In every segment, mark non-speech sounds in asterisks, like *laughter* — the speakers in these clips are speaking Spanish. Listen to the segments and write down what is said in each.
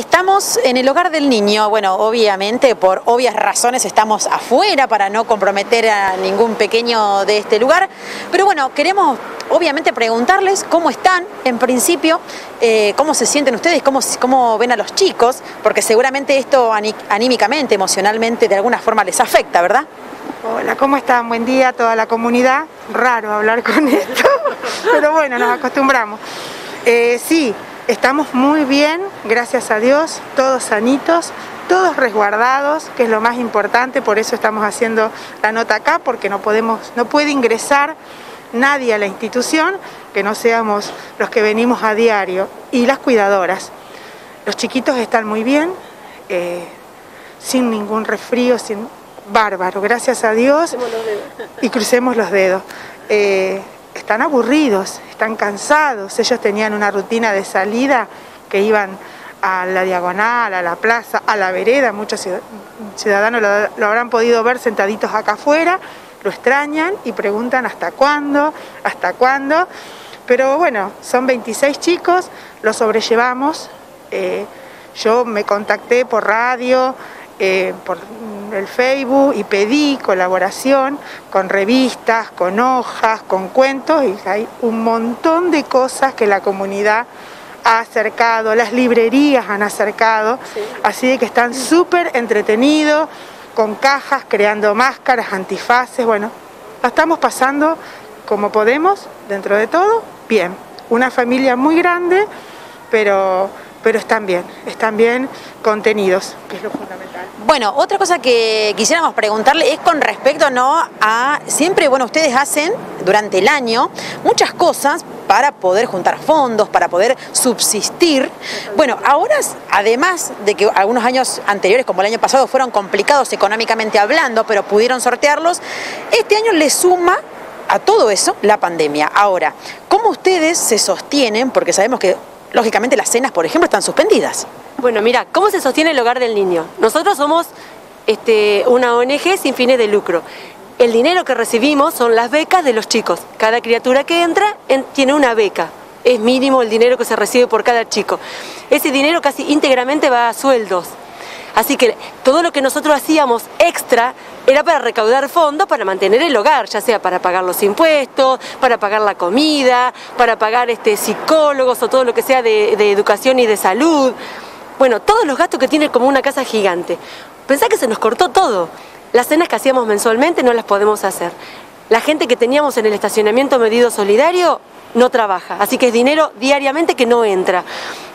Estamos en el hogar del niño, bueno, obviamente por obvias razones estamos afuera para no comprometer a ningún pequeño de este lugar, pero bueno, queremos obviamente preguntarles cómo están en principio, eh, cómo se sienten ustedes, cómo, cómo ven a los chicos, porque seguramente esto anímicamente, emocionalmente, de alguna forma les afecta, ¿verdad? Hola, ¿cómo están? Buen día a toda la comunidad. Raro hablar con esto, *laughs* pero bueno, nos acostumbramos. Eh, sí, Estamos muy bien, gracias a Dios, todos sanitos, todos resguardados, que es lo más importante, por eso estamos haciendo la nota acá, porque no, podemos, no puede ingresar nadie a la institución que no seamos los que venimos a diario y las cuidadoras. Los chiquitos están muy bien, eh, sin ningún resfrío, sin bárbaro, gracias a Dios, y crucemos los dedos. Eh, están aburridos, están cansados. Ellos tenían una rutina de salida que iban a la diagonal, a la plaza, a la vereda. Muchos ciudadanos lo, habrán podido ver sentaditos acá afuera, lo extrañan y preguntan hasta cuándo, hasta cuándo. Pero bueno, son 26 chicos, lo sobrellevamos. Eh, yo me contacté por radio, eh, por el Facebook y pedí colaboración con revistas, con hojas, con cuentos y hay un montón de cosas que la comunidad ha acercado, las librerías han acercado, así que están súper entretenidos, con cajas, creando máscaras, antifaces, bueno, la estamos pasando como podemos, dentro de todo, bien. Una familia muy grande, pero pero están bien, están bien contenidos, que es lo fundamental. Bueno, otra cosa que quisiéramos preguntarle es con respecto ¿no? a, siempre, bueno, ustedes hacen durante el año muchas cosas para poder juntar fondos, para poder subsistir. Bueno, ahora, además de que algunos años anteriores, como el año pasado, fueron complicados económicamente hablando, pero pudieron sortearlos, este año le suma a todo eso la pandemia. Ahora, ¿cómo ustedes se sostienen? Porque sabemos que lógicamente las cenas, por ejemplo, están suspendidas. Bueno, mira, ¿cómo se sostiene el hogar del niño? Nosotros somos este, una ONG sin fines de lucro. El dinero que recibimos son las becas de los chicos. Cada criatura que entra tiene una beca. Es mínimo el dinero que se recibe por cada chico. Ese dinero casi íntegramente va a sueldos. Así que todo lo que nosotros hacíamos extra era para recaudar fondos para mantener el hogar, ya sea para pagar los impuestos, para pagar la comida, para pagar este, psicólogos o todo lo que sea de, educación y de salud. Bueno, todos los gastos que tiene como una casa gigante. Pensá que se nos cortó todo. Las cenas que hacíamos mensualmente no las podemos hacer. La gente que teníamos en el estacionamiento medido solidario no trabaja, así que es dinero diariamente que no entra.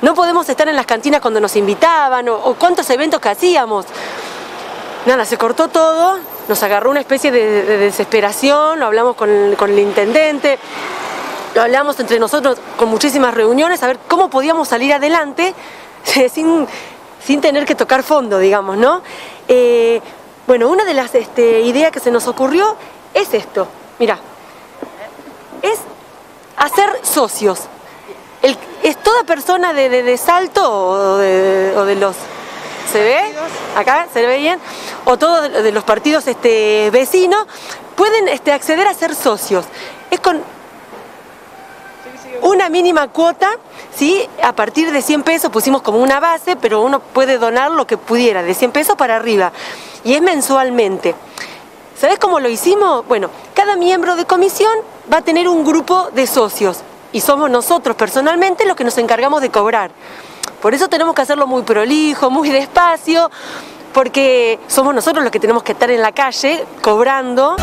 No podemos estar en las cantinas cuando nos invitaban o, cuántos eventos que hacíamos. Nada, se cortó todo, nos agarró una especie de, desesperación, lo hablamos con el, intendente, lo hablamos entre nosotros con muchísimas reuniones, a ver cómo podíamos salir adelante *laughs* sin, sin tener que tocar fondo, digamos, ¿no? Eh, bueno, una de las este, ideas que se nos ocurrió es esto, mira, es hacer socios. es toda persona de, Salto o de, los... ¿Se ve? Acá, ¿se ve bien? O todos de los partidos este, vecinos pueden este, acceder a ser socios. Es con una mínima cuota, ¿sí? A partir de 100 pesos pusimos como una base, pero uno puede donar lo que pudiera, de 100 pesos para arriba. Y es mensualmente. ¿Sabes cómo lo hicimos? Bueno, cada miembro de comisión va a tener un grupo de socios y somos nosotros personalmente los que nos encargamos de cobrar. Por eso tenemos que hacerlo muy prolijo, muy despacio, porque somos nosotros los que tenemos que estar en la calle cobrando.